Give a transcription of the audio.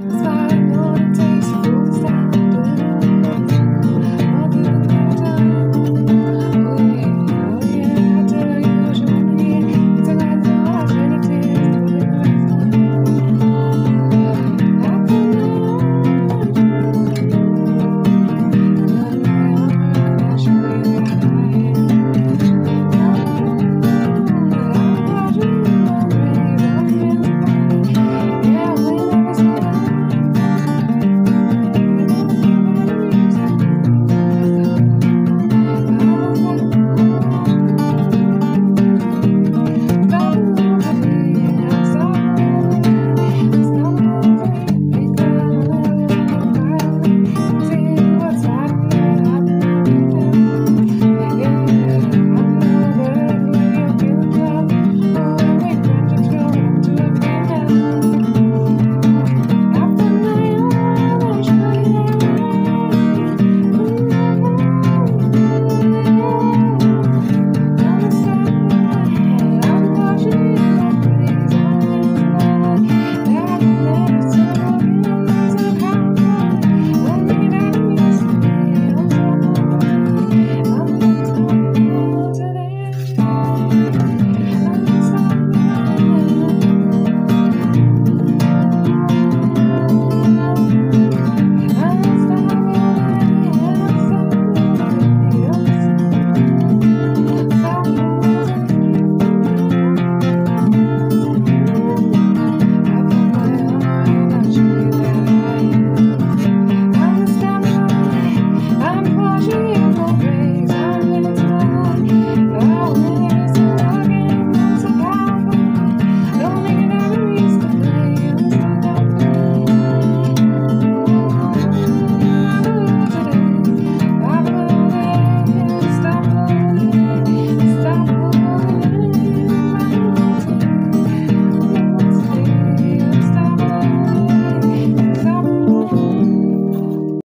Inspiring your